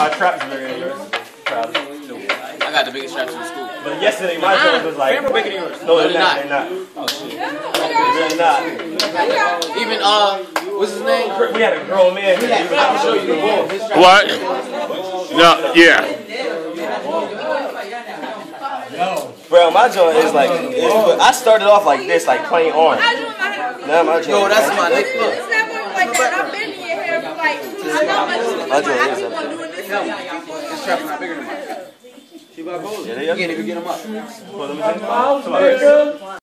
my trap's bigger than yours. Probably. I got the biggest traps in the school. But yesterday my joint was like. Camera bigger than yours. No, they're they're not. not. They're not. Oh shit. They're really not. Even uh, what's his name? We had a grown man here. I can show you the ball. What? No, yeah. Bro, my joint is like. It's, I started off like this, like plain orange. I do my. Now my joint. Yo, that's my Nick. Look. It's never like that. I've been in your hair for like, I know My joint I is keep up on there. doing this. His strap's not bigger than mine. Yeah, they You up can't even get him up. Well, let me see. Come on.